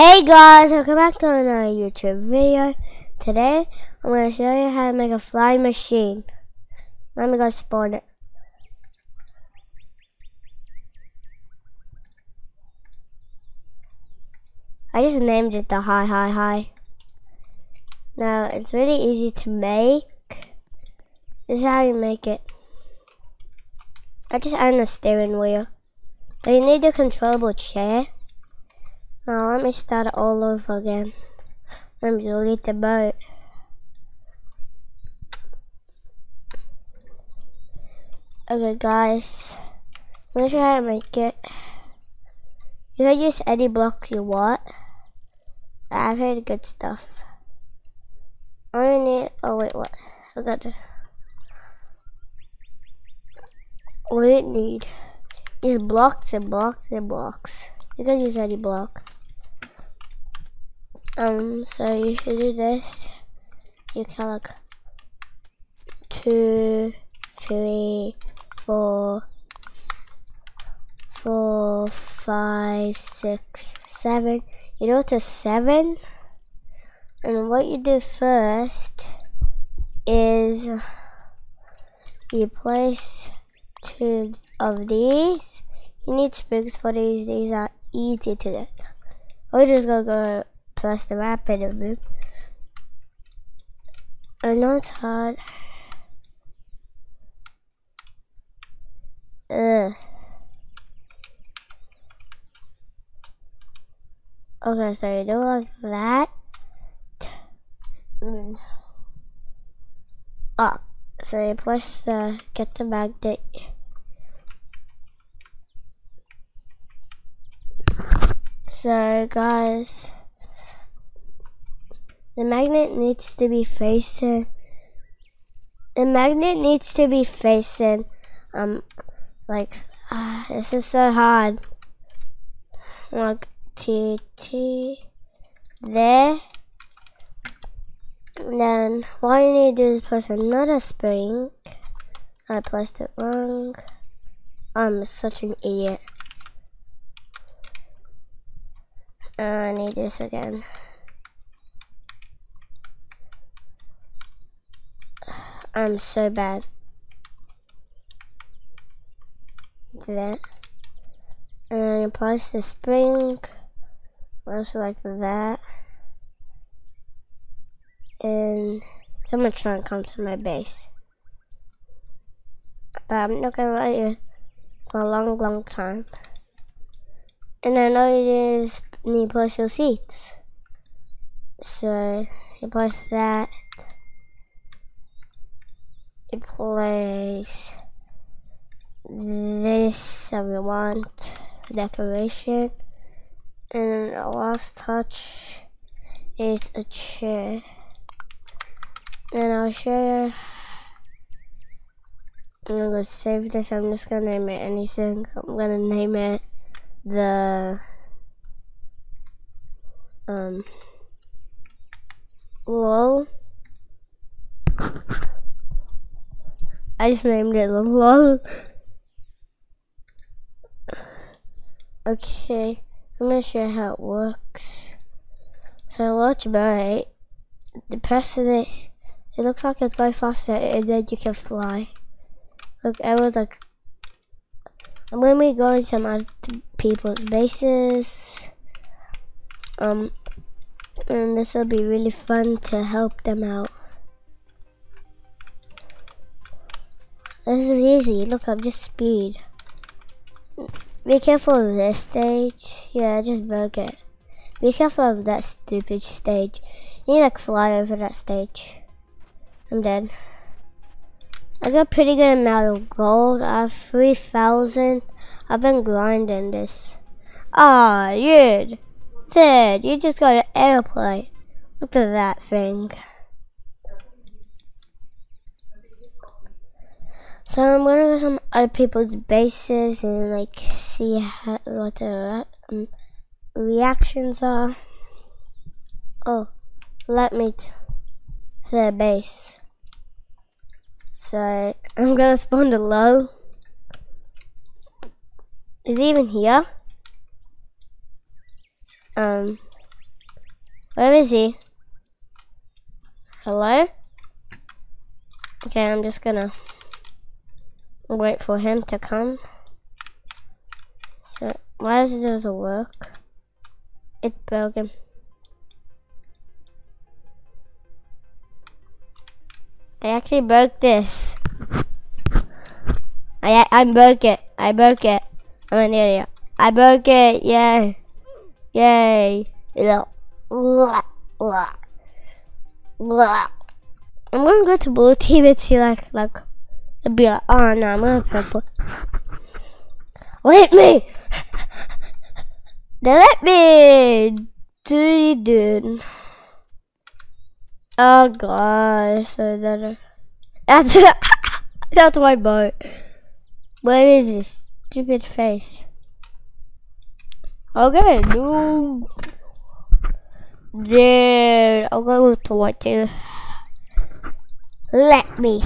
Hey guys, welcome back to another YouTube video. Today, I'm going to show you how to make a flying machine. Let me go spawn it. I just named it the Hi Hi Hi. Now, it's really easy to make. This is how you make it. I just add a steering wheel. But you need a controllable chair. Now let me start it all over again. Let me delete the boat. Okay guys, I'm gonna you how to make it. You can use any blocks you want. I've heard good stuff. I need, oh wait, what? I got to, we need is blocks and blocks and blocks. You can use any block. Um, so you do this. You can like two, three, four, four, five, six, seven. You go to seven, and what you do first is you place two of these. You need springs for these. These are easy to get. We're just gonna go plus the map and move. I know it's hard. Ugh. Okay, so you do like that. Mm. Up. So you press the get the magnet. Guys, the magnet needs to be facing. The magnet needs to be facing. Um, like uh, this is so hard. Like T T there. And then what you need to do is place another spring. I placed it wrong. I'm such an idiot. Uh, I need this again. I'm so bad. Do That. And place the spring. Also like that. And someone trying to come to my base. But I'm not gonna let you for a long, long time. And I know it is need to place your seats. So you place that. You place this that we want decoration. And the last touch is a chair. And I'll show you. I'm gonna save this. I'm just gonna name it anything. I'm gonna name it the um, lol. I just named it lol. Okay, I'm gonna show you how it works. So watch right, the press of this, it looks like it's going faster and then you can fly. Look, I was like, I'm gonna be going to some other people's bases. Um, and this will be really fun to help them out. This is easy. Look I'm just speed. Be careful of this stage. Yeah, I just broke it. Be careful of that stupid stage. You need to like, fly over that stage. I'm dead. I got a pretty good amount of gold. I have 3,000. I've been grinding this. Ah, dude. Dude, you just got an airplane. Look at that thing. So I'm gonna go to some other people's bases and like see how, what their um, reactions are. Oh, let me to their base. So I'm gonna spawn the low. Is he even here? Um, Where is he? Hello? Okay, I'm just gonna wait for him to come. So, why does it doesn't work? It's broken. I actually broke this. I I broke it. I broke it. I'm an idiot. I broke it. Yay. Yay. I'm gonna go to blue team and see like like it'll be like oh no I'm gonna purple. Let me They let me dude dude. Oh gosh, that that's that's my boat. Where is this stupid face? Okay, no. Dude, I'm going to what you. Let me.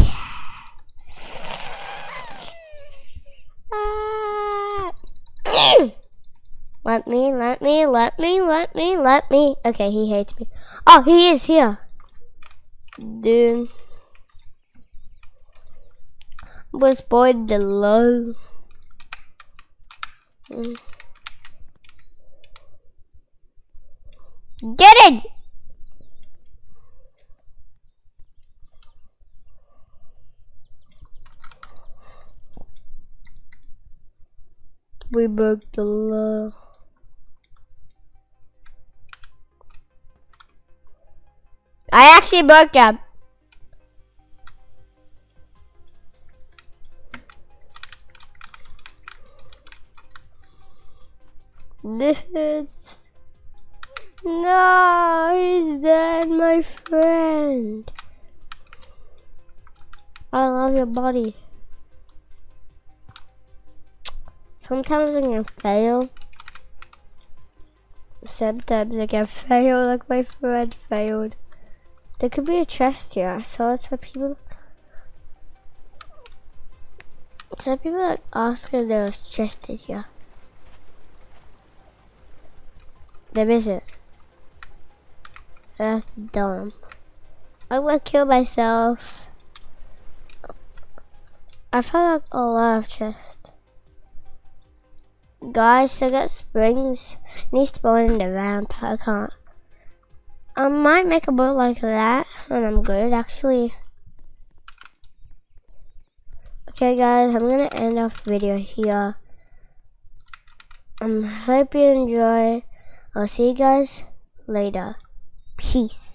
let me, let me, let me, let me, let me. Okay, he hates me. Oh, he is here. Dude. Was boy the low. Mm. Get it! We broke the law. I actually broke up. This no, he's dead, my friend. I love your body. Sometimes I can fail. Sometimes I can fail like my friend failed. There could be a chest here. I saw some people. Some people like asking there was chest in here. There isn't. That's dumb. I'm gonna kill myself. I found like a lot of chests. Guys, I got springs. Need spawn in the ramp. I can't. I might make a boat like that, and I'm good actually. Okay guys, I'm gonna end off video here. I um, hope you enjoy. I'll see you guys later. Peace.